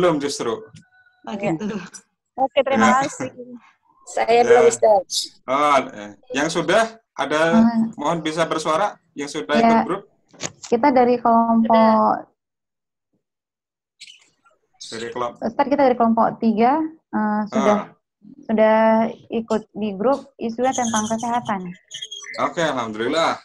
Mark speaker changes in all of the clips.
Speaker 1: belum justru.
Speaker 2: Oh, gitu.
Speaker 3: Oke, terima
Speaker 1: Ya.
Speaker 3: kasih. Saya
Speaker 1: Ya.
Speaker 3: belum Ustaz.
Speaker 1: Oh, eh, yang sudah ada
Speaker 4: Hmm.
Speaker 1: mohon bisa bersuara yang sudah
Speaker 4: Ya.
Speaker 1: ikut grup
Speaker 4: Kita dari kelompok
Speaker 1: dari kelompok.
Speaker 4: Ustaz kita dari kelompok tiga eh, sudah
Speaker 1: Ah,
Speaker 4: sudah ikut di grup isunya tentang kesehatan.
Speaker 1: Oke, alhamdulillah.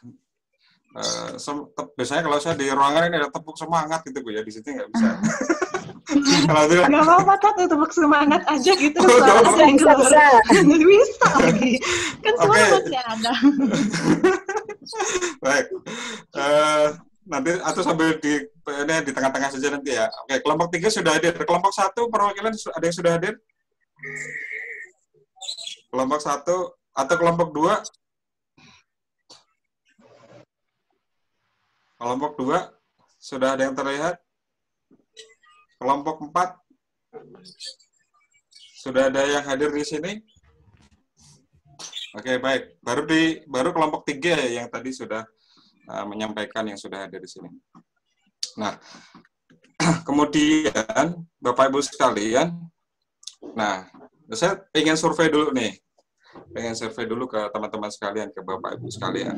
Speaker 1: Eh, sem- te- biasanya kalau saya di ruangan ini ada tepuk semangat gitu bu ya di situ nggak bisa. alhamdulillah.
Speaker 2: Nggak apa-apa, Tat. Tepuk semangat aja gitu. Suara ada yang keluar.
Speaker 3: bisa.
Speaker 2: Bisa lagi. Kan
Speaker 1: Oke.
Speaker 2: semangatnya ada.
Speaker 1: Baik. Eh, nanti atau sambil di ini di tengah-tengah saja nanti ya. Oke, kelompok tiga sudah hadir. Kelompok satu perwakilan ada yang sudah hadir? Kelompok satu atau kelompok dua? Kelompok dua sudah ada yang terlihat? Kelompok empat sudah ada yang hadir di sini? Oke, baik. Baru di baru kelompok tiga ya yang tadi sudah uh, menyampaikan yang sudah hadir di sini. Nah, kemudian Bapak Ibu sekalian, nah, saya ingin survei dulu nih. Pengen survei dulu ke teman-teman sekalian, ke Bapak Ibu sekalian.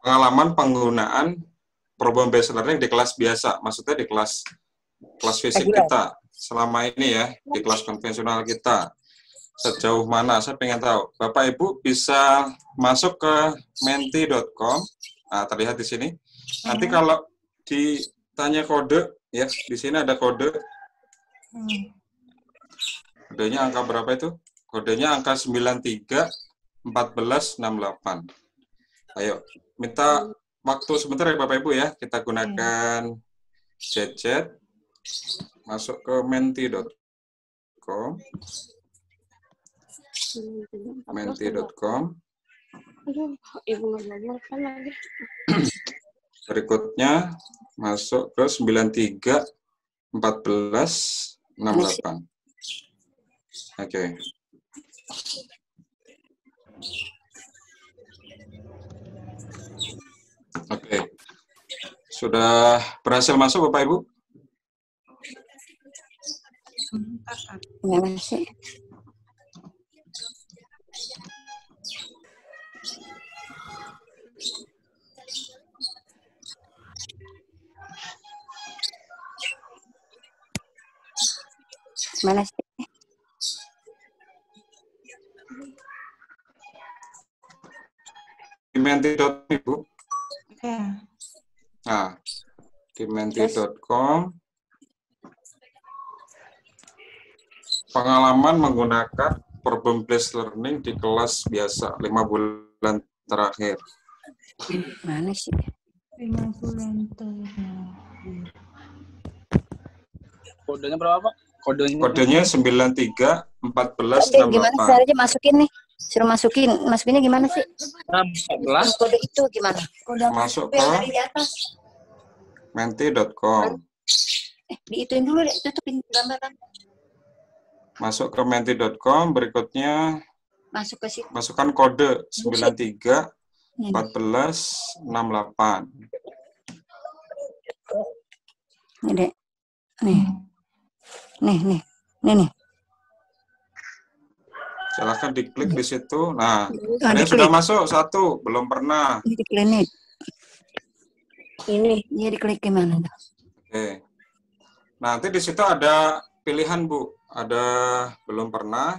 Speaker 1: Pengalaman penggunaan problem based learning di kelas biasa, maksudnya di kelas kelas fisik kita selama ini ya, di kelas konvensional kita sejauh mana saya pengen tahu. Bapak Ibu bisa masuk ke menti.com. Nah, terlihat di sini. Nanti kalau ditanya kode ya, di sini ada kode. Kodenya angka berapa itu? Kodenya angka 931468. Ayo, minta waktu sebentar ya Bapak Ibu ya. Kita gunakan chat masuk ke menti.com menti.com
Speaker 5: kan
Speaker 1: berikutnya masuk ke 93 14 68 oke oke sudah berhasil masuk Bapak Ibu
Speaker 3: Gimana sih? Mana sih?
Speaker 2: Oke.
Speaker 1: nah di menti.com pengalaman menggunakan problem based learning di kelas biasa lima bulan terakhir
Speaker 3: Mana sih?
Speaker 2: Lima bulan terakhir.
Speaker 6: Kodenya berapa, Pak? Kodenya.
Speaker 1: kodenya 93 14
Speaker 3: Kode gimana
Speaker 1: 68
Speaker 3: caranya masukin nih? Suruh masukin. Masukinnya gimana sih?
Speaker 6: 14.
Speaker 3: Kode itu gimana? Kode?
Speaker 1: Masuk ke- menti.com
Speaker 3: Eh, diituin dulu deh, tutupin gambaran.
Speaker 1: masuk ke menti.com berikutnya
Speaker 3: Masuk ke situ.
Speaker 1: masukkan kode 93
Speaker 3: Ini.
Speaker 1: 14 68
Speaker 3: Nih, Dek. Nih. Nih, nih. Nih, nih.
Speaker 1: Silahkan diklik di situ nah
Speaker 3: Ah,
Speaker 1: ada yang
Speaker 3: diklik.
Speaker 1: sudah masuk satu belum pernah
Speaker 3: Ini di klinik. Ini. Iya, diklik gimana?
Speaker 1: oke nanti di situ ada pilihan bu ada belum pernah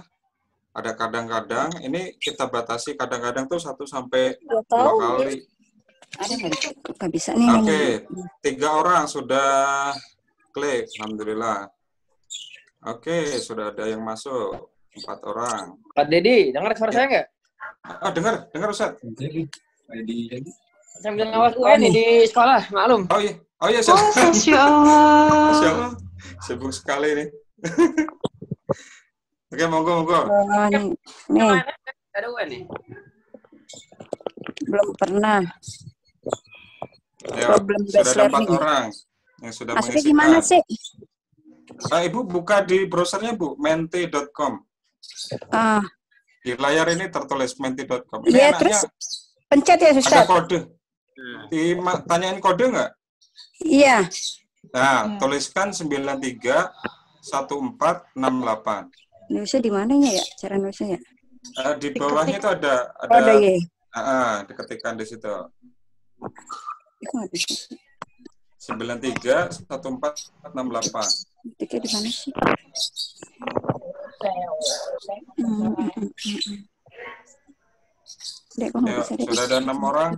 Speaker 1: ada kadang-kadang ini kita batasi kadang-kadang tuh satu sampai
Speaker 3: Dua
Speaker 1: kali
Speaker 3: Ada nggak? Bisa nih.
Speaker 1: Oke, tiga orang sudah klik, alhamdulillah. Oke, sudah ada yang masuk, empat orang.
Speaker 6: Pak Dedi, dengar suara saya nggak?
Speaker 1: Ah, dengar, dengar Ustaz.
Speaker 6: Sambil ngawal UN nih di sekolah, maklum.
Speaker 1: Oh iya, oh iya,
Speaker 2: Oh,
Speaker 1: Ustaz.
Speaker 2: Masya Allah.
Speaker 1: Masya Allah. Sibuk sekali nih. Oke, monggo, monggo.
Speaker 3: Nih.
Speaker 6: Ada UN nih.
Speaker 3: belum pernah.
Speaker 1: Ayo,
Speaker 3: Problem
Speaker 1: sudah ada empat orang yang sudah
Speaker 3: Masuknya
Speaker 1: mengisikan.
Speaker 3: gimana sih?
Speaker 1: Ah, Ibu buka di browsernya, Bu, menti.com.
Speaker 3: Ah,
Speaker 1: Di layar ini tertulis menti.com. Ini
Speaker 3: iya
Speaker 1: anaknya
Speaker 3: terus pencet ya
Speaker 1: ada
Speaker 3: Ustaz?
Speaker 1: kode. Ditanyain kode nggak?
Speaker 3: Iya.
Speaker 1: Nah,
Speaker 2: Ya.
Speaker 1: tuliskan 93 1468.
Speaker 3: Nulisnya di mananya ya? Cara nulisnya ya?
Speaker 1: Eh, di bawahnya itu ada
Speaker 3: Oh, ada
Speaker 1: ada
Speaker 3: ya?
Speaker 1: ah, ah, diketikkan di situ.
Speaker 3: Itu nggak bisa.
Speaker 1: 93 1468.
Speaker 3: Ketiknya di mana sih? Hmm, hmm, hmm. Dek, kok nggak
Speaker 1: Ya,
Speaker 3: bisa, Dek?
Speaker 1: sudah ada enam orang.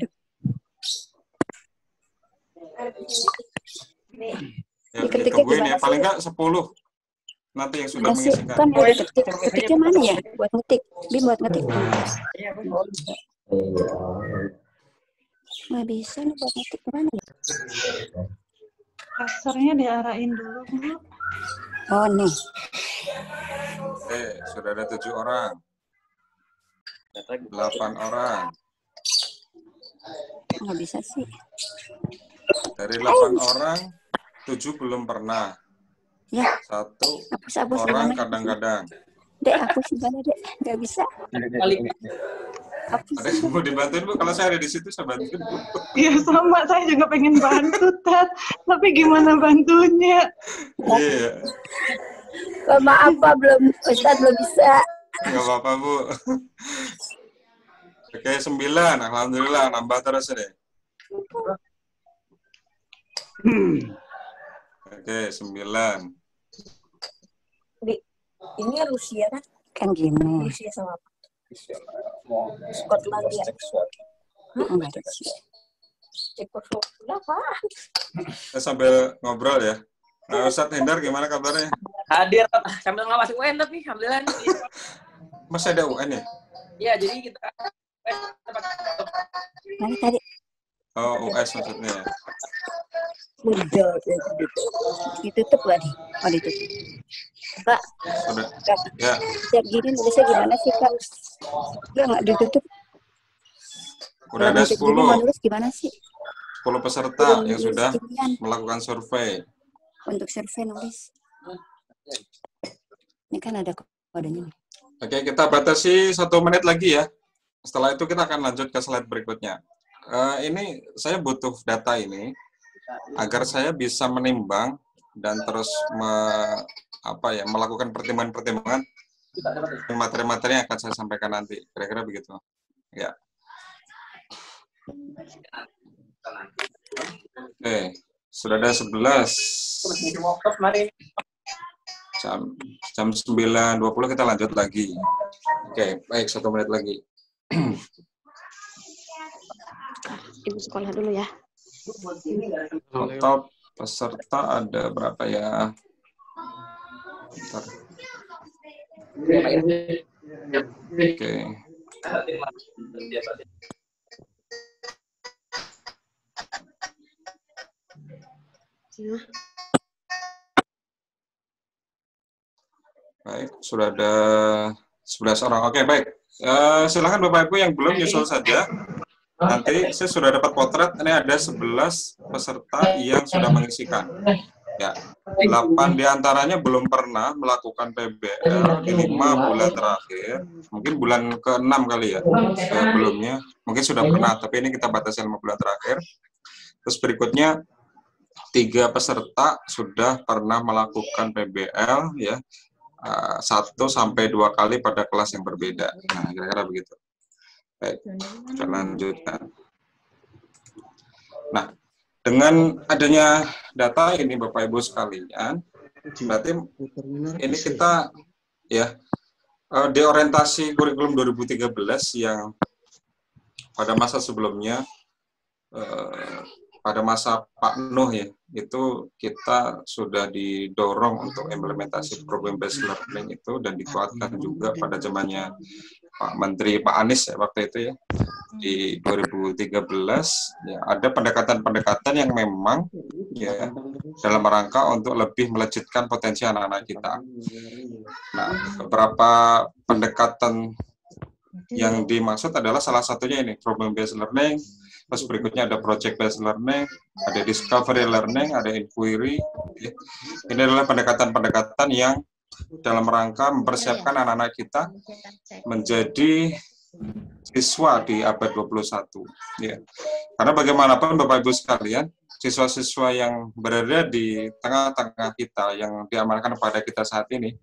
Speaker 1: Ya, ditungguin ya, paling nggak 10 nanti yang sudah
Speaker 3: Ada sih,
Speaker 1: mengisikan.
Speaker 3: kan udah ketik. Ketiknya mana ya? Buat ngetik. Bim buat ngetik.
Speaker 6: Iya.
Speaker 3: Nggak bisa nih buat ngetik ke mana ya?
Speaker 2: Kasarnya diarahin dulu, Bu.
Speaker 3: Oh, nih.
Speaker 1: Oke, sudah ada tujuh orang, delapan orang.
Speaker 3: Nggak bisa sih.
Speaker 1: Dari delapan orang, tujuh belum pernah.
Speaker 3: Ya,
Speaker 1: Satu
Speaker 3: hapus hapus
Speaker 1: orang kadang-kadang.
Speaker 3: Dek, hapus gimana, Dek? Nggak bisa.
Speaker 6: Balik.
Speaker 1: Ada yang mau dibantuin bu? Kalau saya ada di situ, saya bantuin bu.
Speaker 2: Iya sama, saya juga pengen bantu, Tat. Tapi gimana bantunya?
Speaker 1: Iya,
Speaker 3: Oh, maaf, Pak. Belum, Ustaz belum bisa.
Speaker 1: nggak apa-apa bu. Oke, sembilan. Alhamdulillah, nambah terus ini. Oke, sembilan.
Speaker 7: Ini Rusia kan?
Speaker 3: Kan gini.
Speaker 7: Rusia sama apa? Skotlandia. Apa?
Speaker 1: Kita sambil ngobrol ya. Nah, Ustadz Hendar gimana kabarnya?
Speaker 6: Hadir sambil ngawasi UN tapi alhamdulillah.
Speaker 1: Masih ada UN ya?
Speaker 6: Iya, jadi kita
Speaker 3: Mana tadi?
Speaker 1: Oh, US maksudnya.
Speaker 7: Udah,
Speaker 3: Ditutup nggak nih? Oh, ditutup. Pak,
Speaker 1: Sudah.
Speaker 3: Kak,
Speaker 1: Ya,
Speaker 3: siap gini nulisnya gimana sih, Kak? Udah nggak ditutup.
Speaker 1: udah ada
Speaker 3: gini mau
Speaker 1: 10,
Speaker 3: nulis gimana sih?
Speaker 1: 10 peserta yang
Speaker 3: Nulis
Speaker 1: sudah
Speaker 3: ginian
Speaker 1: melakukan survei.
Speaker 3: Untuk survei nulis. Ini kan ada kodenya nih.
Speaker 1: Oke, kita batasi satu menit lagi ya. Setelah itu kita akan lanjut ke slide berikutnya. Eh, ini saya butuh data ini agar saya bisa menimbang dan terus me- apa ya melakukan pertimbangan-pertimbangan materi-materi yang akan saya sampaikan nanti. Kira-kira begitu. Ya. Oke, sudah ada 11
Speaker 6: kemarin
Speaker 1: jam jam 9.20 kita lanjut lagi. Oke, baik satu menit lagi.
Speaker 5: Ibu sekolah dulu ya.
Speaker 1: Total peserta ada berapa ya? Bentar. Oke. Baik, sudah ada 11 orang. Oke, baik. Eh, silakan Bapak Ibu yang belum nyusul saja. Nanti saya sudah dapat potret, ini ada 11 peserta yang sudah mengisikan. Ya, 8 di antaranya belum pernah melakukan PBL di 5 bulan terakhir. Mungkin bulan ke-6 kali ya, sebelumnya. Mungkin sudah pernah, tapi ini kita batasi 5 bulan terakhir. Terus berikutnya, tiga peserta sudah pernah melakukan PBL, ya, eh, satu sampai dua kali pada kelas yang berbeda. Nah, kira-kira begitu. Baik, kita lanjutkan. Nah, dengan adanya data ini Bapak Ibu sekalian, berarti ini kita ya eh, di orientasi kurikulum 2013 yang pada masa sebelumnya eh, pada masa Pak Nuh ya itu kita sudah didorong untuk implementasi program based learning itu dan dikuatkan juga pada zamannya Pak Menteri Pak Anies ya waktu itu ya di 2013 ya ada pendekatan-pendekatan yang memang ya dalam rangka untuk lebih melejitkan potensi anak-anak kita. Nah, beberapa pendekatan yang dimaksud adalah salah satunya ini problem based learning, terus berikutnya ada project based learning, ada discovery learning, ada inquiry. Ini adalah pendekatan-pendekatan yang dalam rangka mempersiapkan anak-anak kita menjadi siswa di abad 21 ya. Karena bagaimanapun Bapak Ibu sekalian, siswa-siswa yang berada di tengah-tengah kita yang diamalkan pada kita saat ini,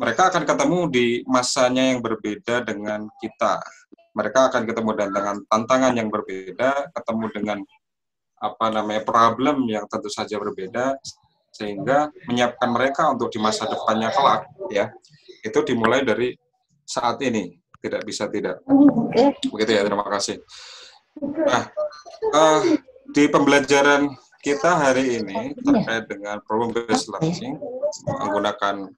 Speaker 1: mereka akan ketemu di masanya yang berbeda dengan kita. Mereka akan ketemu dengan tantangan yang berbeda, ketemu dengan apa namanya problem yang tentu saja berbeda, sehingga menyiapkan mereka untuk di masa depannya kelak, ya itu dimulai dari saat ini tidak bisa tidak. Begitu ya, terima kasih. Nah, uh, di pembelajaran kita hari ini terkait dengan problem based learning menggunakan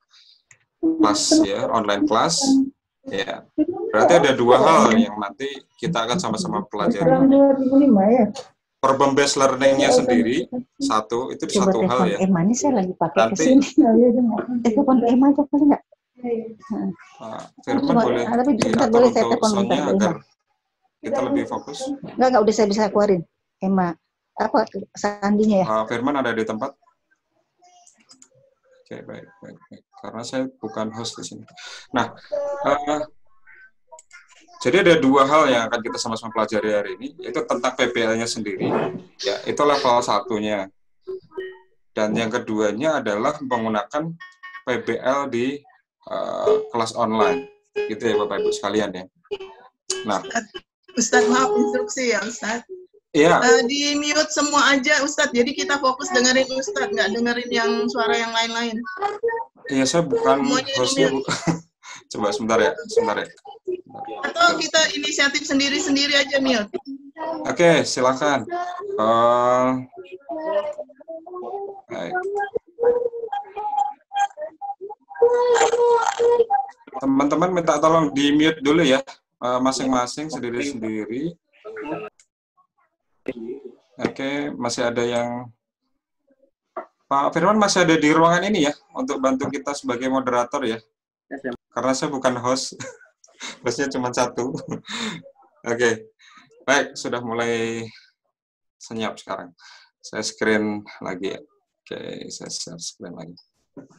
Speaker 1: kelas ya, online kelas ya. Berarti ada dua hal yang nanti kita akan sama-sama pelajari. Problem based learning-nya sendiri satu itu
Speaker 3: Coba
Speaker 1: satu hal ya.
Speaker 3: Emma ini saya lagi pakai
Speaker 1: Nanti-
Speaker 3: ke sini. Telepon Emma aja kali nggak?
Speaker 1: Pak Firman boleh
Speaker 3: ah, tapi
Speaker 1: diatur
Speaker 3: bentar, boleh saya telepon bentar,
Speaker 1: agar kita lebih fokus.
Speaker 3: Nggak nggak udah saya bisa keluarin. Emma apa sandinya ya?
Speaker 1: Pak Firman ada di tempat? Oke, baik, baik, baik. Karena saya bukan host di sini. Nah, eh, jadi ada dua hal yang akan kita sama-sama pelajari hari ini, yaitu tentang PPL-nya sendiri. Ya, itu level satunya. Dan yang keduanya adalah menggunakan PBL di eh, kelas online. Gitu ya, Bapak Ibu sekalian ya. Nah,
Speaker 8: Ustadz maaf instruksi ya Ustadz.
Speaker 1: iya,
Speaker 8: Eh, di mute semua aja Ustadz. Jadi kita fokus dengerin Ustadz, nggak dengerin yang suara yang lain-lain.
Speaker 1: Iya saya bukan hostnya, bukan. Coba sebentar ya, sebentar ya.
Speaker 8: Atau kita inisiatif sendiri-sendiri aja mute.
Speaker 1: Oke, silakan. Eh, baik. Teman-teman minta tolong di mute dulu ya, eh, masing-masing sendiri-sendiri. Oke, masih ada yang Pak Firman masih ada di ruangan ini ya untuk bantu kita sebagai moderator ya. Karena saya bukan host, hostnya cuma satu. Oke, baik sudah mulai senyap sekarang. Saya screen lagi ya. Oke, saya share screen lagi.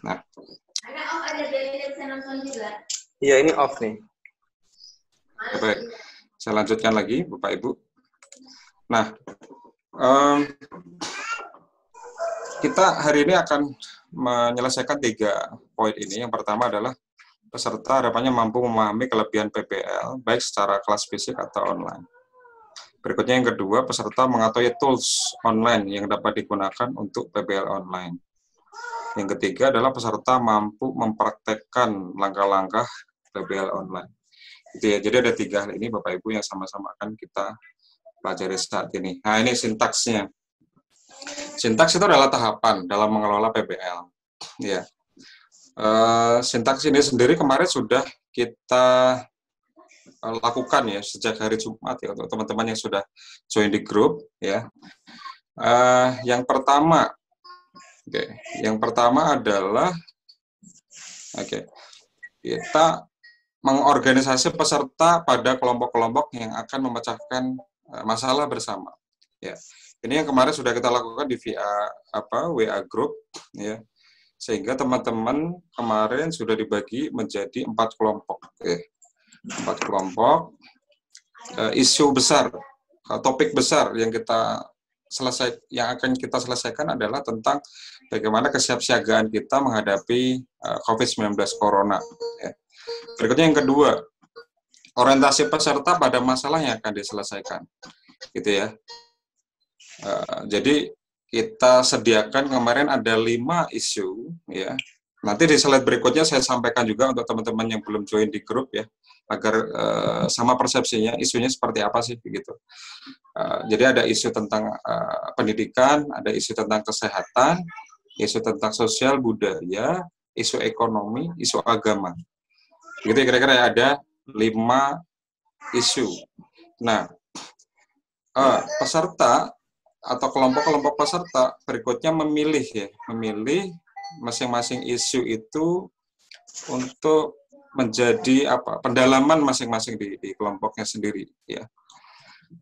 Speaker 1: Nah,
Speaker 6: Iya, ini off nih.
Speaker 1: Baik. Saya lanjutkan lagi, Bapak Ibu. Nah, em, kita hari ini akan menyelesaikan tiga poin ini. Yang pertama adalah peserta harapannya mampu memahami kelebihan PPL, baik secara kelas fisik atau online. Berikutnya yang kedua, peserta mengetahui tools online yang dapat digunakan untuk PPL online. Yang ketiga adalah peserta mampu mempraktekkan langkah-langkah PPL online. Gitu ya. Jadi ada tiga hal ini Bapak Ibu yang sama-sama akan kita pelajari saat ini. Nah ini sintaksnya. Sintaks itu adalah tahapan dalam mengelola PBL. Ya. Eh, sintaks ini sendiri kemarin sudah kita eh, lakukan ya sejak hari Jumat ya untuk teman-teman yang sudah join di grup ya. Eh, yang pertama, oke, yang pertama adalah oke kita mengorganisasi peserta pada kelompok-kelompok yang akan memecahkan masalah bersama. Ya, ini yang kemarin sudah kita lakukan di via apa WA group, ya, sehingga teman-teman kemarin sudah dibagi menjadi empat kelompok, Oke. empat kelompok. Eh, isu besar, eh, topik besar yang kita selesai, yang akan kita selesaikan adalah tentang bagaimana kesiapsiagaan kita menghadapi eh, COVID-19 Corona. Ya. Berikutnya yang kedua, orientasi peserta pada masalah yang akan diselesaikan, gitu ya. Eh, jadi kita sediakan kemarin ada lima isu, ya. Nanti di slide berikutnya saya sampaikan juga untuk teman-teman yang belum join di grup ya, agar eh, sama persepsinya isunya seperti apa sih begitu. Eh, jadi ada isu tentang eh, pendidikan, ada isu tentang kesehatan, isu tentang sosial budaya, isu ekonomi, isu agama. Gitu ya, kira-kira ya, ada lima isu. Nah, eh, peserta atau kelompok-kelompok peserta berikutnya memilih ya, memilih masing-masing isu itu untuk menjadi apa pendalaman masing-masing di, di kelompoknya sendiri ya.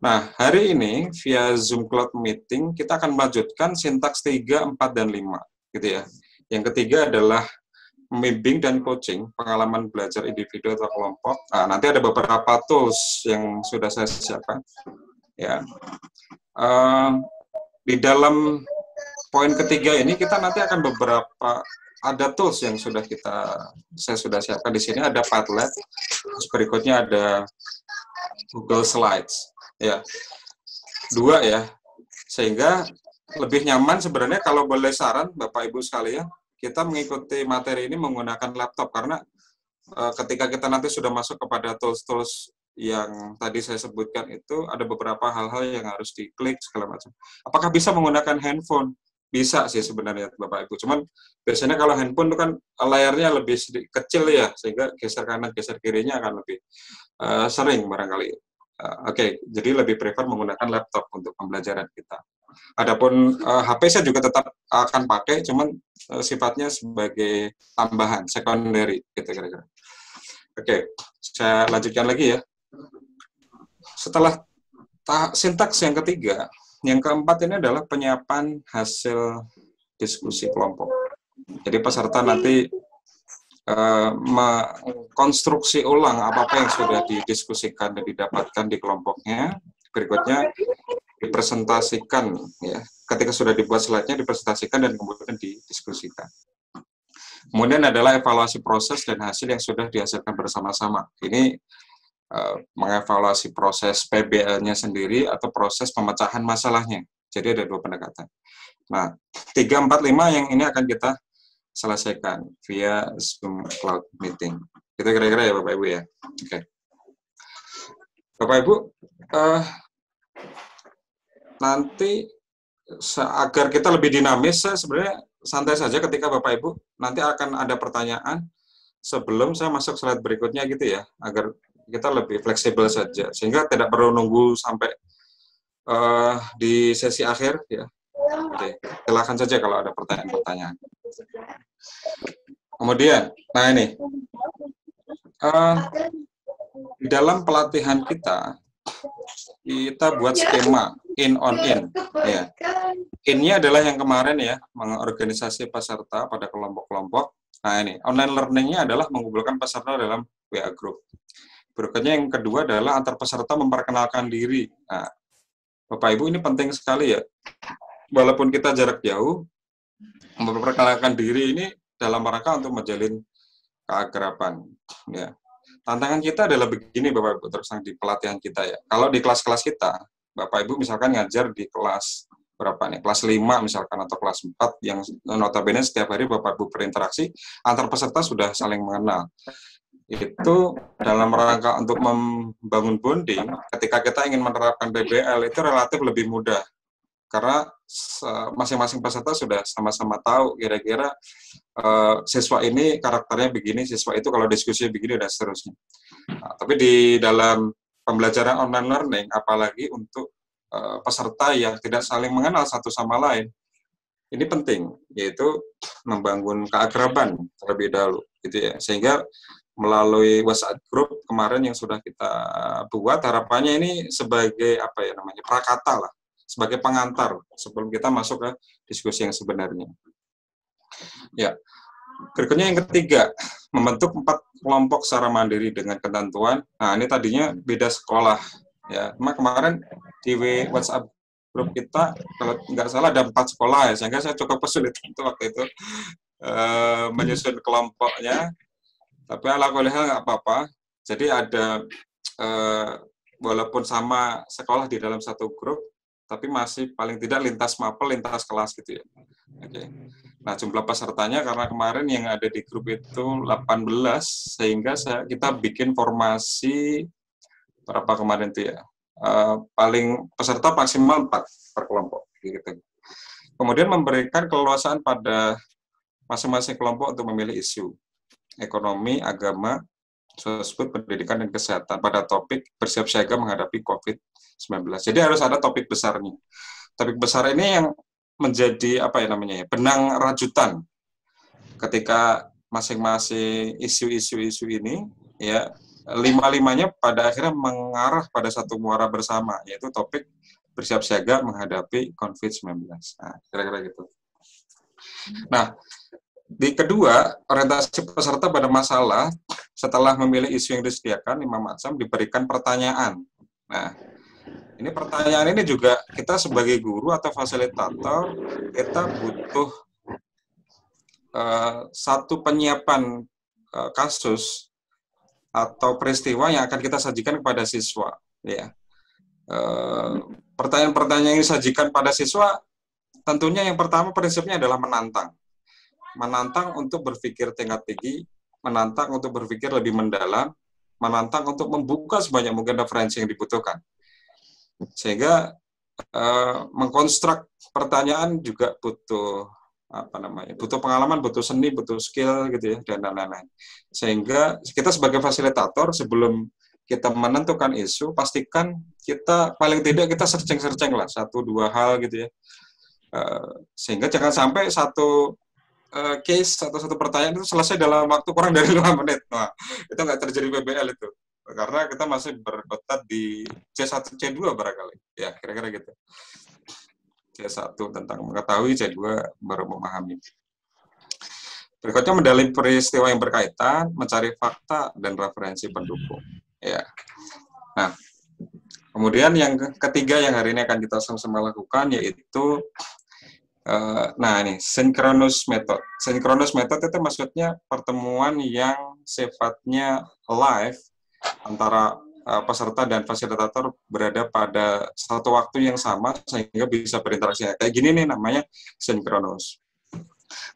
Speaker 1: Nah, hari ini via Zoom Cloud Meeting kita akan melanjutkan sintaks 3, 4, dan 5 gitu ya. Yang ketiga adalah membimbing dan coaching pengalaman belajar individu atau kelompok. Nah, nanti ada beberapa tools yang sudah saya siapkan. Ya, uh, di dalam poin ketiga ini kita nanti akan beberapa ada tools yang sudah kita saya sudah siapkan di sini ada Padlet. Terus berikutnya ada Google Slides. Ya, dua ya, sehingga lebih nyaman sebenarnya kalau boleh saran Bapak Ibu sekalian kita mengikuti materi ini menggunakan laptop karena uh, ketika kita nanti sudah masuk kepada tools-tools yang tadi saya sebutkan itu ada beberapa hal-hal yang harus diklik segala macam. Apakah bisa menggunakan handphone? Bisa sih sebenarnya Bapak Ibu. Cuman biasanya kalau handphone itu kan layarnya lebih kecil ya sehingga geser kanan geser kirinya akan lebih uh, sering barangkali. Uh, Oke, okay, jadi lebih prefer menggunakan laptop untuk pembelajaran kita. Adapun uh, HP saya juga tetap akan pakai, cuman uh, sifatnya sebagai tambahan, secondary, gitu kira-kira. Oke, saya lanjutkan lagi ya. Setelah sintaks yang ketiga, yang keempat ini adalah penyiapan hasil diskusi kelompok. Jadi peserta nanti uh, mengkonstruksi ulang apa-apa yang sudah didiskusikan dan didapatkan di kelompoknya. Berikutnya dipresentasikan ya ketika sudah dibuat slide-nya dipresentasikan dan kemudian didiskusikan. Kemudian adalah evaluasi proses dan hasil yang sudah dihasilkan bersama-sama. Ini mengevaluasi proses PBL-nya sendiri atau proses pemecahan masalahnya. Jadi ada dua pendekatan. Nah, 3, 4, 5 yang ini akan kita selesaikan via Zoom Cloud Meeting. Kita kira-kira ya Bapak Ibu ya. Oke. Okay. Bapak Ibu, uh, nanti agar kita lebih dinamis, saya sebenarnya santai saja ketika Bapak Ibu nanti akan ada pertanyaan sebelum saya masuk slide berikutnya gitu ya, agar kita lebih fleksibel saja, sehingga tidak perlu nunggu sampai uh, di sesi akhir ya. Oke, silakan saja kalau ada pertanyaan-pertanyaan. Kemudian, nah ini, uh, di dalam pelatihan kita, kita buat skema in on in ya. Innya adalah yang kemarin ya mengorganisasi peserta pada kelompok-kelompok. Nah ini online learningnya adalah mengumpulkan peserta dalam WA group berikutnya yang kedua adalah antar peserta memperkenalkan diri nah Bapak Ibu ini penting sekali ya walaupun kita jarak jauh memperkenalkan diri ini dalam rangka untuk menjalin keakraban ya tantangan kita adalah begini Bapak Ibu terus di pelatihan kita ya. Kalau di kelas-kelas kita, Bapak Ibu misalkan ngajar di kelas berapa nih? Kelas 5 misalkan atau kelas 4 yang notabene setiap hari Bapak Ibu berinteraksi, antar peserta sudah saling mengenal. Itu dalam rangka untuk membangun bonding, ketika kita ingin menerapkan BBL itu relatif lebih mudah karena masing-masing peserta sudah sama-sama tahu kira-kira uh, siswa ini karakternya begini, siswa itu kalau diskusi begini dan seterusnya. Nah, tapi di dalam pembelajaran online learning, apalagi untuk uh, peserta yang tidak saling mengenal satu sama lain, ini penting, yaitu membangun keakraban terlebih dahulu, gitu ya. Sehingga melalui WhatsApp group kemarin yang sudah kita buat, harapannya ini sebagai apa ya namanya prakata lah sebagai pengantar sebelum kita masuk ke diskusi yang sebenarnya. Ya, berikutnya yang ketiga, membentuk empat kelompok secara mandiri dengan ketentuan. Nah, ini tadinya beda sekolah. Ya, cuma kemarin di WhatsApp grup kita kalau nggak salah ada empat sekolah ya, sehingga saya cukup kesulitan waktu itu uh, menyusun kelompoknya. Tapi ala hal nggak apa-apa. Jadi ada uh, walaupun sama sekolah di dalam satu grup, tapi masih paling tidak lintas mapel, lintas kelas gitu ya. Oke. Okay. Nah, jumlah pesertanya karena kemarin yang ada di grup itu 18 sehingga saya, kita bikin formasi berapa kemarin itu ya. Uh, paling peserta maksimal 4 per kelompok gitu. Kemudian memberikan keleluasaan pada masing-masing kelompok untuk memilih isu ekonomi, agama, sosbud pendidikan dan kesehatan pada topik bersiap siaga menghadapi COVID-19. Jadi harus ada topik besarnya. Topik besar ini yang menjadi apa ya namanya ya, benang rajutan ketika masing-masing isu-isu-isu ini ya lima-limanya pada akhirnya mengarah pada satu muara bersama yaitu topik bersiap siaga menghadapi COVID-19. Nah, kira-kira gitu. Nah, di kedua, orientasi peserta pada masalah setelah memilih isu yang disediakan lima macam diberikan pertanyaan. Nah, ini pertanyaan ini juga kita sebagai guru atau fasilitator kita butuh uh, satu penyiapan uh, kasus atau peristiwa yang akan kita sajikan kepada siswa. Ya, pertanyaan-pertanyaan yang disajikan pada siswa tentunya yang pertama prinsipnya adalah menantang menantang untuk berpikir tingkat tinggi, menantang untuk berpikir lebih mendalam, menantang untuk membuka sebanyak mungkin referensi yang dibutuhkan. Sehingga uh, mengkonstruk pertanyaan juga butuh apa namanya butuh pengalaman butuh seni butuh skill gitu ya dan lain-lain sehingga kita sebagai fasilitator sebelum kita menentukan isu pastikan kita paling tidak kita searching-searching lah satu dua hal gitu ya uh, sehingga jangan sampai satu uh, case atau satu pertanyaan itu selesai dalam waktu kurang dari lima menit. Nah, itu nggak terjadi PBL itu. Karena kita masih berkotat di C1, C2 barangkali. Ya, kira-kira gitu. C1 tentang mengetahui, C2 baru memahami. Berikutnya mendalami peristiwa yang berkaitan, mencari fakta dan referensi pendukung. Ya. Nah, kemudian yang ketiga yang hari ini akan kita sama-sama lakukan yaitu Uh, nah ini synchronous method. Synchronous method itu maksudnya pertemuan yang sifatnya live antara uh, peserta dan fasilitator berada pada satu waktu yang sama sehingga bisa berinteraksi. Kayak gini nih namanya synchronous.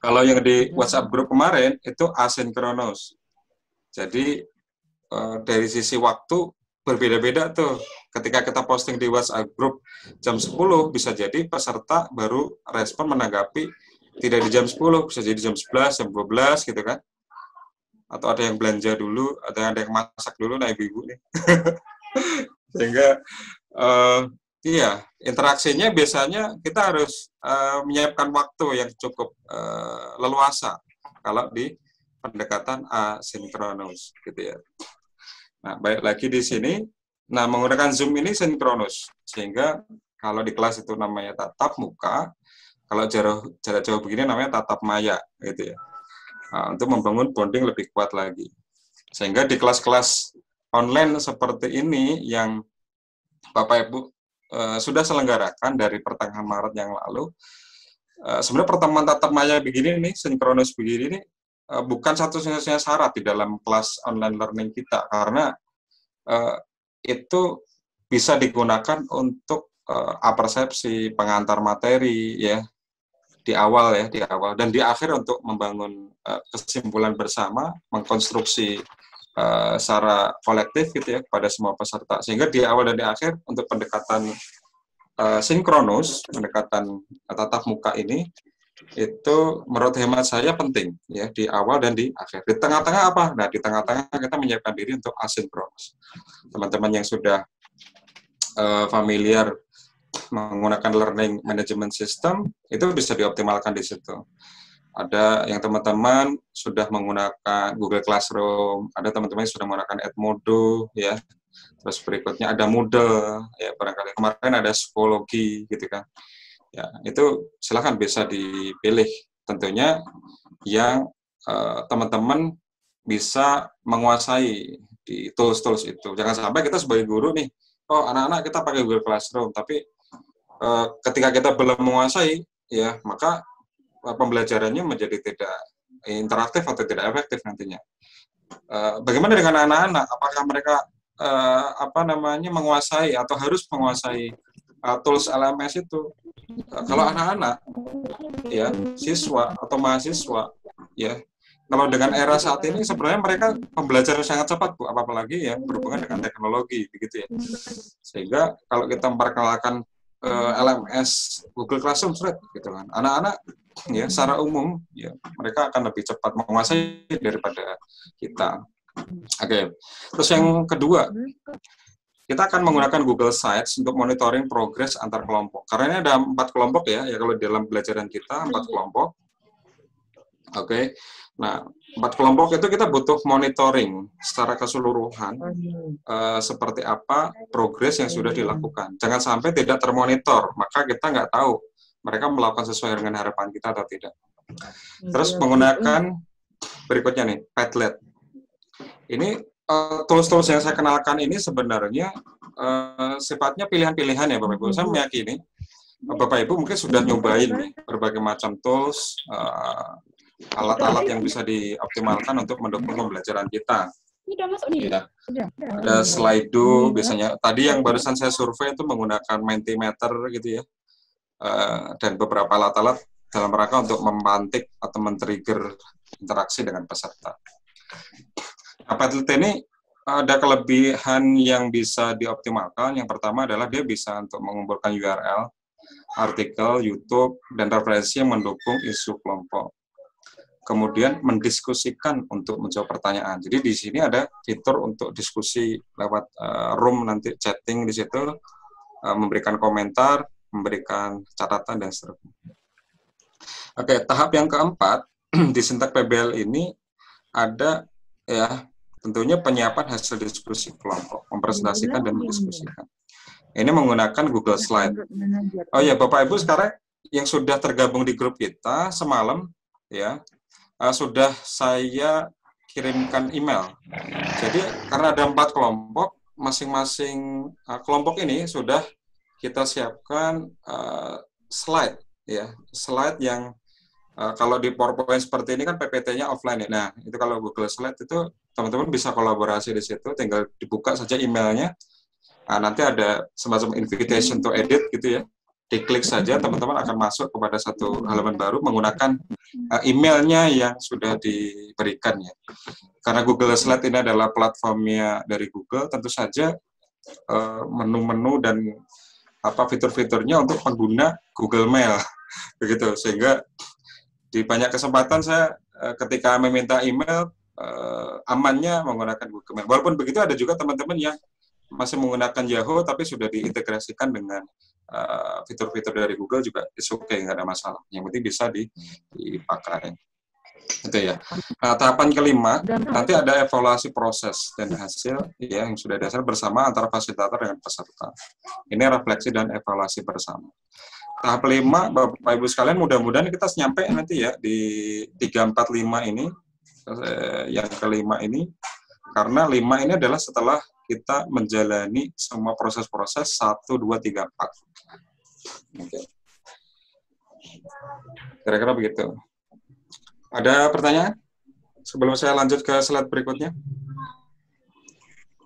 Speaker 1: Kalau yang di WhatsApp group kemarin itu asynchronous. Jadi uh, dari sisi waktu berbeda-beda tuh. Ketika kita posting di WhatsApp grup jam 10, bisa jadi peserta baru respon menanggapi tidak di jam 10, bisa jadi jam 11, jam 12 gitu kan. Atau ada yang belanja dulu, ada yang masak dulu, nah ibu-ibu nih. Sehingga uh, iya, interaksinya biasanya kita harus uh, menyiapkan waktu yang cukup uh, leluasa kalau di pendekatan asinkronus gitu ya. Nah, baik lagi di sini, nah menggunakan Zoom ini sinkronus, sehingga kalau di kelas itu namanya tatap muka, kalau jarak jarak jauh begini namanya tatap maya, gitu ya. Nah, untuk membangun bonding lebih kuat lagi. Sehingga di kelas-kelas online seperti ini yang Bapak Ibu uh, sudah selenggarakan dari pertengahan Maret yang lalu, uh, sebenarnya pertemuan tatap maya begini nih, sinkronus begini nih, uh, bukan satu-satunya syarat di dalam kelas online learning kita karena uh, itu bisa digunakan untuk uh, apersepsi pengantar materi ya di awal ya di awal. Dan di akhir untuk membangun uh, kesimpulan bersama mengkonstruksi uh, secara kolektif gitu ya pada semua peserta. Sehingga di awal dan di akhir untuk pendekatan uh, sinkronus pendekatan tatap muka ini itu menurut hemat saya penting ya di awal dan di akhir. Di tengah-tengah apa? Nah, di tengah-tengah kita menyiapkan diri untuk asinkronus. Teman-teman yang sudah uh, familiar menggunakan learning management system itu bisa dioptimalkan di situ. Ada yang teman-teman sudah menggunakan Google Classroom, ada teman-teman yang sudah menggunakan Edmodo ya. Terus berikutnya ada Moodle ya barangkali kemarin ada psikologi gitu kan Ya, itu silahkan bisa dipilih tentunya yang eh, teman-teman uh, bisa menguasai di tools-tools itu. Jangan sampai kita sebagai guru nih, oh anak-anak kita pakai Google Classroom, tapi uh, ketika kita belum menguasai, ya maka uh, pembelajarannya menjadi tidak interaktif atau tidak efektif nantinya. Uh, bagaimana dengan anak-anak? Apakah mereka uh, apa namanya menguasai atau harus menguasai uh, tools LMS itu? kalau anak-anak ya siswa atau mahasiswa ya kalau dengan era saat ini sebenarnya mereka pembelajaran sangat cepat bu apalagi ya berhubungan dengan teknologi begitu ya sehingga kalau kita memperkenalkan uh, eh, LMS Google Classroom surat gitu kan anak-anak ya secara umum ya mereka akan lebih cepat menguasai daripada kita oke okay. terus yang kedua kita akan menggunakan Google Sites untuk monitoring progres antar kelompok. Karena ini ada empat kelompok ya, ya kalau dalam pelajaran kita empat kelompok. Oke, okay. nah empat kelompok itu kita butuh monitoring secara keseluruhan uh, seperti apa progres yang sudah dilakukan. Jangan sampai tidak termonitor, maka kita nggak tahu mereka melakukan sesuai dengan harapan kita atau tidak. Terus menggunakan berikutnya nih, Padlet. Ini uh, tools-tools yang saya kenalkan ini sebenarnya uh, sifatnya pilihan-pilihan ya Bapak Ibu. Saya meyakini Bapak Ibu mungkin sudah nyobain nih berbagai macam tools, uh, alat-alat yang bisa dioptimalkan untuk mendukung pembelajaran kita.
Speaker 7: Masuk nih.
Speaker 1: Ya. Ada Slido biasanya. Tadi yang barusan saya survei itu menggunakan Mentimeter gitu ya. Uh, dan beberapa alat-alat dalam rangka untuk memantik atau men-trigger interaksi dengan peserta. Nah, Padlet ini ada kelebihan yang bisa dioptimalkan. Yang pertama adalah dia bisa untuk mengumpulkan URL, artikel, YouTube, dan referensi yang mendukung isu kelompok. Kemudian mendiskusikan untuk menjawab pertanyaan. Jadi di sini ada fitur untuk diskusi lewat uh, room nanti chatting di situ, uh, memberikan komentar, memberikan catatan dan seterusnya. Oke, tahap yang keempat di Sintak PBL ini ada ya tentunya penyiapan hasil diskusi kelompok, mempresentasikan dan mendiskusikan. Ini menggunakan Google Slide. Oh ya, Bapak Ibu sekarang yang sudah tergabung di grup kita semalam ya uh, sudah saya kirimkan email. Jadi karena ada empat kelompok, masing-masing uh, kelompok ini sudah kita siapkan uh, slide ya, slide yang uh, kalau di PowerPoint seperti ini kan PPT-nya offline ya. Nah, itu kalau Google Slide itu teman-teman bisa kolaborasi di situ, tinggal dibuka saja emailnya. Nah, nanti ada semacam invitation to edit gitu ya diklik saja teman-teman akan masuk kepada satu halaman baru menggunakan uh, emailnya yang sudah diberikan ya. Karena Google Slide ini adalah platformnya dari Google, tentu saja uh, menu-menu dan apa fitur-fiturnya untuk pengguna Google Mail begitu sehingga di banyak kesempatan saya uh, ketika meminta email uh, amannya menggunakan Google Mail. Walaupun begitu ada juga teman-teman yang masih menggunakan Yahoo tapi sudah diintegrasikan dengan Eh, fitur-fitur dari Google juga is okay, nggak ada masalah. Yang penting bisa dipakai. Itu ya. Nah, tahapan kelima, nanti ada evaluasi proses dan hasil ya yang sudah dasar bersama antara fasilitator dengan peserta. Ini refleksi dan evaluasi bersama. Tahap kelima, Bapak Ibu sekalian, mudah-mudahan kita nyampe nanti ya di 345 ini, eh, yang kelima ini, karena lima ini adalah setelah kita menjalani semua proses-proses 1, 2, 3, 4. Oke. Kira-kira begitu. Ada pertanyaan? Sebelum saya lanjut ke slide berikutnya.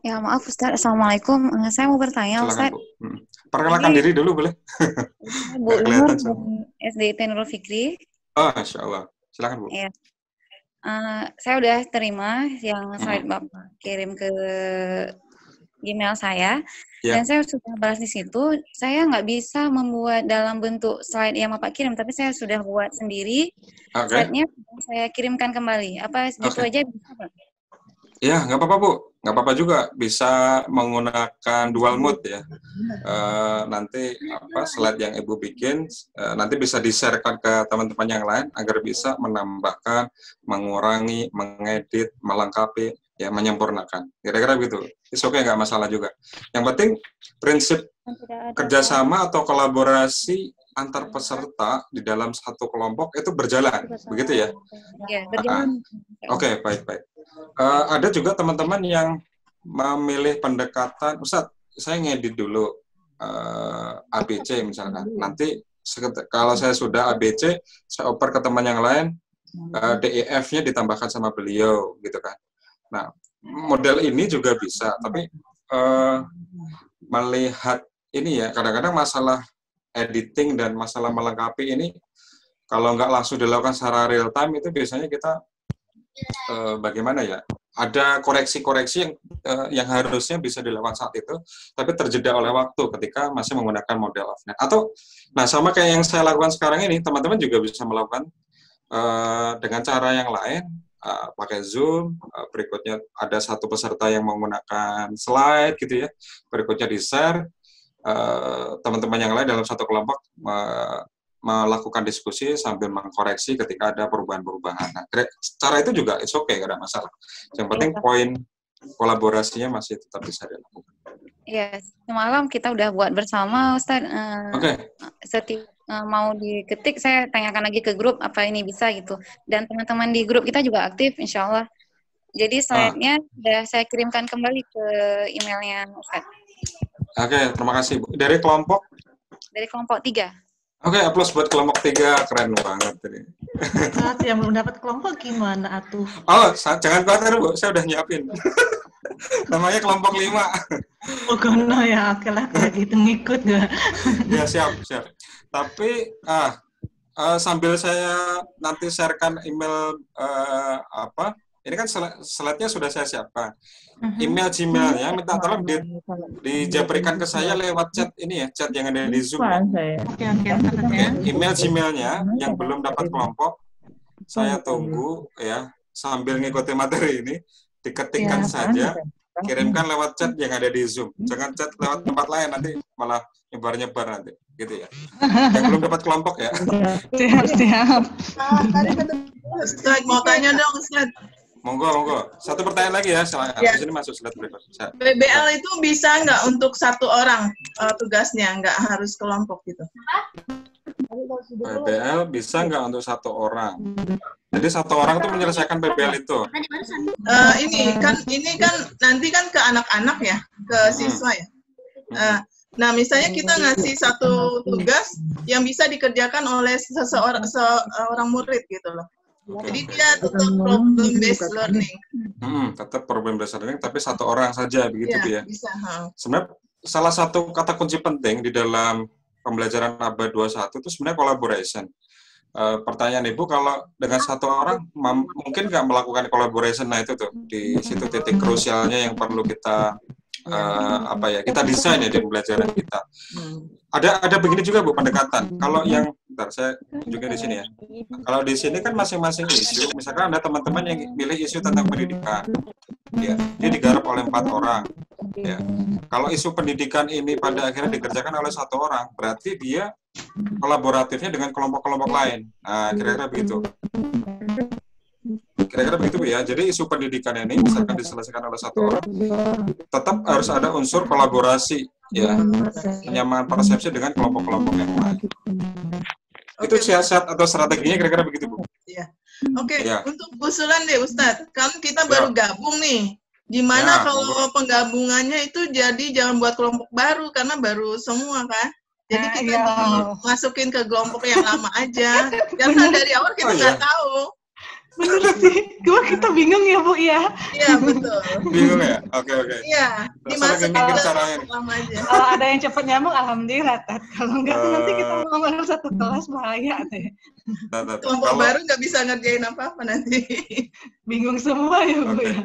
Speaker 4: Ya, maaf Ustaz. Assalamualaikum. Eh, saya mau bertanya, Silakan, Ustaz. Bu.
Speaker 1: Hmm. Perkenalkan diri dulu, boleh?
Speaker 4: Bu Nur, SDIT Nurul Fikri.
Speaker 1: Oh, Insya Allah. Silakan, Bu.
Speaker 4: Ya. Uh, saya udah terima yang slide hmm. Bapak kirim ke Gmail saya yeah. dan saya sudah balas di situ. Saya nggak bisa membuat dalam bentuk slide yang Bapak kirim, tapi saya sudah buat sendiri. Okay. Slide-nya saya kirimkan kembali. Apa gitu okay. aja bisa, Pak?
Speaker 1: Ya, nggak apa-apa, Bu. Nggak apa-apa juga. Bisa menggunakan dual mode ya. Uh, nanti apa slide yang Ibu bikin, uh, nanti bisa di-sharekan ke teman-teman yang lain agar bisa menambahkan, mengurangi, mengedit, melengkapi ya menyempurnakan. Kira-kira begitu. Itu oke okay, nggak masalah juga. Yang penting prinsip kerjasama atau kolaborasi antar peserta di dalam satu kelompok itu berjalan, begitu ya?
Speaker 4: Iya, berjalan.
Speaker 1: Oke, okay, baik baik. Uh, ada juga teman-teman yang memilih pendekatan, Ustaz, saya ngedit dulu uh, eh, ABC misalkan. Nanti kalau saya sudah ABC, saya oper ke teman yang lain, uh, eh, DEF-nya ditambahkan sama beliau, gitu kan. Nah, model ini juga bisa, tapi uh, melihat ini ya, kadang-kadang masalah editing dan masalah melengkapi ini, kalau nggak langsung dilakukan secara real time, itu biasanya kita uh, bagaimana ya, ada koreksi-koreksi yang uh, yang harusnya bisa dilakukan saat itu, tapi terjeda oleh waktu ketika masih menggunakan model offline. Atau, nah sama kayak yang saya lakukan sekarang ini, teman-teman juga bisa melakukan uh, dengan cara yang lain, uh, pakai Zoom, uh, berikutnya ada satu peserta yang menggunakan slide gitu ya, berikutnya uh, teman-teman yang lain dalam satu kelompok uh, melakukan diskusi sambil mengkoreksi ketika ada perubahan-perubahan. Nah, cara itu juga it's okay, gak ada masalah. Yang penting iya. poin kolaborasinya masih tetap bisa dilakukan.
Speaker 4: Iya, semalam kita udah buat bersama, Ustaz. Uh,
Speaker 1: Oke.
Speaker 4: Setiap uh, mau diketik, saya tanyakan lagi ke grup apa ini bisa gitu. Dan teman-teman di grup kita juga aktif, insya Allah. Jadi slide-nya sudah saya kirimkan kembali ke emailnya Ustaz.
Speaker 1: Oke, terima kasih Bu. Dari kelompok?
Speaker 4: Dari kelompok tiga.
Speaker 1: Oke, aplaus buat kelompok tiga, keren banget ini.
Speaker 2: Saat yang belum dapat kelompok gimana atuh?
Speaker 1: Oh, jangan khawatir Bu, saya udah nyiapin. Namanya kelompok lima.
Speaker 2: Oh gono ya, oke lah kalau gitu ngikut gak?
Speaker 1: ya siap, siap. Tapi ah eh, sambil saya nanti sharekan email eh, apa? Ini kan slide-nya sudah saya siapkan. Email Gmail-nya minta tolong di, dijabarkan ke saya lewat chat ini ya, chat yang ada di Zoom. ya.
Speaker 2: Oke oke
Speaker 1: Oke,
Speaker 2: ya.
Speaker 1: email Gmail-nya yang belum dapat kelompok, saya tunggu ya sambil ngikuti materi ini, diketikkan saja, kirimkan lewat chat yang ada di Zoom. Jangan chat lewat tempat lain nanti malah nyebar-nyebar nanti, gitu ya. Yang belum dapat kelompok ya.
Speaker 2: Siap siap.
Speaker 8: Ustaz, mau tanya dong, Ustaz.
Speaker 1: Monggo, monggo. Satu pertanyaan lagi ya, silakan.
Speaker 8: Ya.
Speaker 1: Di sini masuk slide berikut.
Speaker 8: BBL itu bisa nggak untuk satu orang eh, tugasnya, nggak harus kelompok gitu?
Speaker 1: PBL bisa nggak untuk satu orang? Jadi satu orang itu menyelesaikan PBL itu.
Speaker 8: Eh, ini kan ini kan nanti kan ke anak-anak ya, ke siswa ya. Eh, nah, misalnya kita ngasih satu tugas yang bisa dikerjakan oleh seseorang seorang murid gitu loh. Jadi dia tetap problem based learning.
Speaker 1: Hmm, tetap problem based learning, tapi satu orang saja begitu Bu, ya.
Speaker 8: Iya, bisa. ha.
Speaker 1: sebenarnya salah satu kata kunci penting di dalam pembelajaran abad 21 itu sebenarnya collaboration. Eh, pertanyaan Ibu, kalau dengan satu orang mungkin nggak melakukan collaboration, nah itu tuh di situ titik krusialnya yang perlu kita eh, apa ya kita desain ya di pembelajaran kita. Ada ada begini juga Bu pendekatan. Kalau yang bentar saya tunjukkan di sini ya. Kalau di sini kan masing-masing isu, misalkan ada teman-teman yang pilih isu tentang pendidikan, ya, dia digarap oleh empat orang. Ya. Kalau isu pendidikan ini pada akhirnya dikerjakan oleh satu orang, berarti dia kolaboratifnya dengan kelompok-kelompok lain. Nah, kira-kira begitu. Kira-kira begitu ya. Jadi isu pendidikan ini misalkan diselesaikan oleh satu orang, tetap harus ada unsur kolaborasi, ya, penyamaan persepsi dengan kelompok-kelompok yang lain. Itu siasat atau strateginya kira-kira begitu Bu.
Speaker 8: Oke,
Speaker 1: Ya.
Speaker 8: untuk usulan deh Ustadz, kan kita baru gabung nih. Gimana
Speaker 1: Ya,
Speaker 8: kalau penggabungannya itu jadi jangan buat kelompok baru karena baru semua kan? Jadi
Speaker 2: Ah,
Speaker 8: kita
Speaker 2: iya.
Speaker 8: masukin ke kelompok yang lama aja. Karena dari awal kita
Speaker 1: Oh,
Speaker 8: nggak
Speaker 1: iya.
Speaker 8: tahu.
Speaker 2: Bener sih. Gue kita bingung ya Bu ya.
Speaker 8: Iya betul.
Speaker 1: Bingung ya? Oke, oke.
Speaker 8: Iya,
Speaker 1: Saya lagi
Speaker 8: dimasukin
Speaker 1: mikir
Speaker 8: ke
Speaker 1: caranya.
Speaker 8: kelompok lama aja.
Speaker 2: Kalau ada yang cepet nyambung, alhamdulillah. Tat. Kalau enggak tuh nanti kita
Speaker 1: Eh.
Speaker 2: ngomong satu kelas bahaya deh.
Speaker 1: Nah.
Speaker 8: Kelompok
Speaker 1: Kalau
Speaker 8: baru nggak bisa ngerjain apa-apa nanti.
Speaker 2: Bingung semua ya Bu
Speaker 1: Oke.
Speaker 2: ya.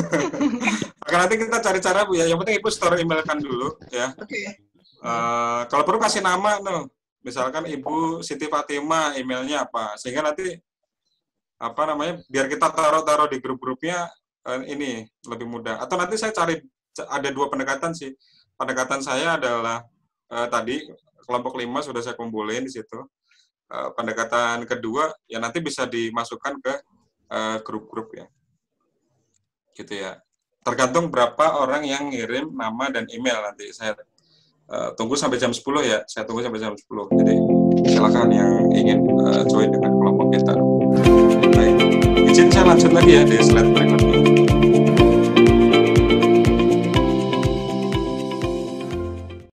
Speaker 1: Oke, nanti kita cari cara Bu ya. Yang penting Ibu store emailkan dulu ya.
Speaker 8: Oke.
Speaker 1: Eh, kalau perlu kasih nama tuh. Misalkan Ibu Siti Fatima emailnya apa. Sehingga nanti apa namanya biar kita taruh-taruh di grup-grupnya eh, ini lebih mudah. Atau nanti saya cari ada dua pendekatan sih. Pendekatan saya adalah eh, tadi kelompok lima sudah saya kumpulin di situ. Eh, pendekatan kedua ya nanti bisa dimasukkan ke eh, grup-grup ya. Gitu ya. Tergantung berapa orang yang ngirim nama dan email nanti saya eh, tunggu sampai jam 10 ya. Saya tunggu sampai jam 10. Jadi silakan yang ingin eh, join dengan kelompok kita. Baik. Izin saya lanjut lagi ya di slide berikutnya.